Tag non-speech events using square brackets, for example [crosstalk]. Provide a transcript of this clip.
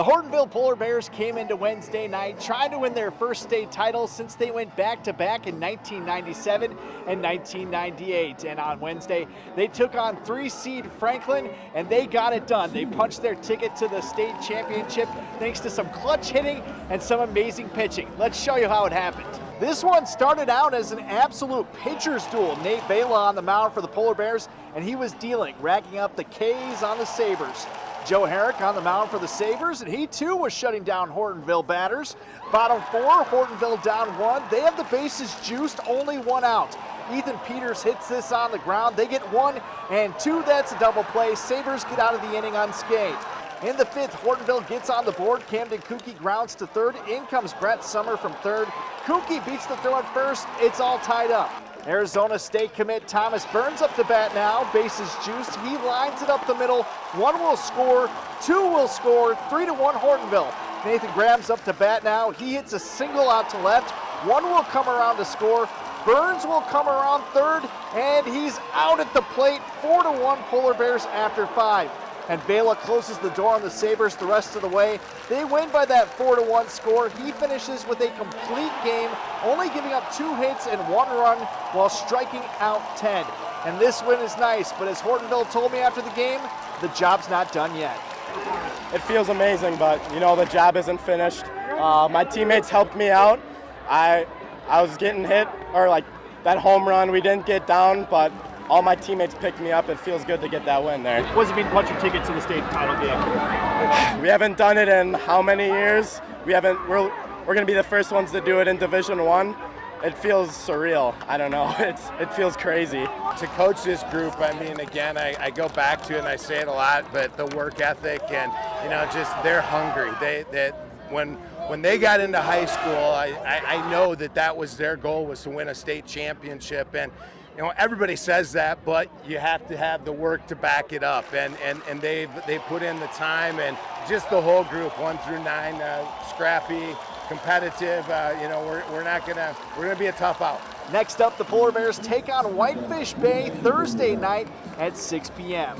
The Hortonville Polar Bears came into Wednesday night trying to win their first state title since they went back to back in 1997 and 1998. And on Wednesday, they took on three seed Franklin and they got it done. They punched their ticket to the state championship thanks to some clutch hitting and some amazing pitching. Let's show you how it happened. This one started out as an absolute pitcher's duel. Nate Vela on the mound for the Polar Bears, and he was dealing, racking up the Ks on the Sabres. Joe Herrick on the mound for the Sabres, and he too was shutting down Hortonville batters. Bottom four, Hortonville down one. They have the bases juiced, only one out. Ethan Peters hits this on the ground. They get one and two. That's a double play. Sabres get out of the inning unscathed. In the fifth, Hortonville gets on the board. Camden Kuki grounds to third. In comes Brett Summer from third. Kuki beats the throw at first. It's all tied up. Arizona State commit Thomas Burns up to bat now. Bases juiced. He lines it up the middle. One will score. Two will score. Three to one Hortonville. Nathan Graham's up to bat now. He hits a single out to left. One will come around to score. Burns will come around third, and he's out at the plate. Four to one Polar Bears after five and Vela closes the door on the Sabres the rest of the way. They win by that 4-1 score. He finishes with a complete game, only giving up two hits and one run while striking out 10. And this win is nice, but as Hortonville told me after the game, the job's not done yet. It feels amazing, but you know the job isn't finished. Uh, my teammates helped me out. I I was getting hit or like that home run. We didn't get down, but all my teammates picked me up. It feels good to get that win there. What does it mean to punch your ticket to the state title game? We haven't done it in how many years? We haven't. We're we're gonna be the first ones to do it in Division One. It feels surreal. I don't know. [laughs] It's it feels crazy. To coach this group, I mean, again, I, I go back to it and I say it a lot, but the work ethic and you know, just they're hungry. They that when when they got into high school, I, I, I know that that was their goal was to win a state championship and you know everybody says that but you have to have the work to back it up. And and and they've they put in the time and just the whole group one through nine uh, scrappy competitive uh, you know we're, we're not gonna we're gonna be a tough out. Next up the polar bears take on whitefish bay thursday night at 6 p.m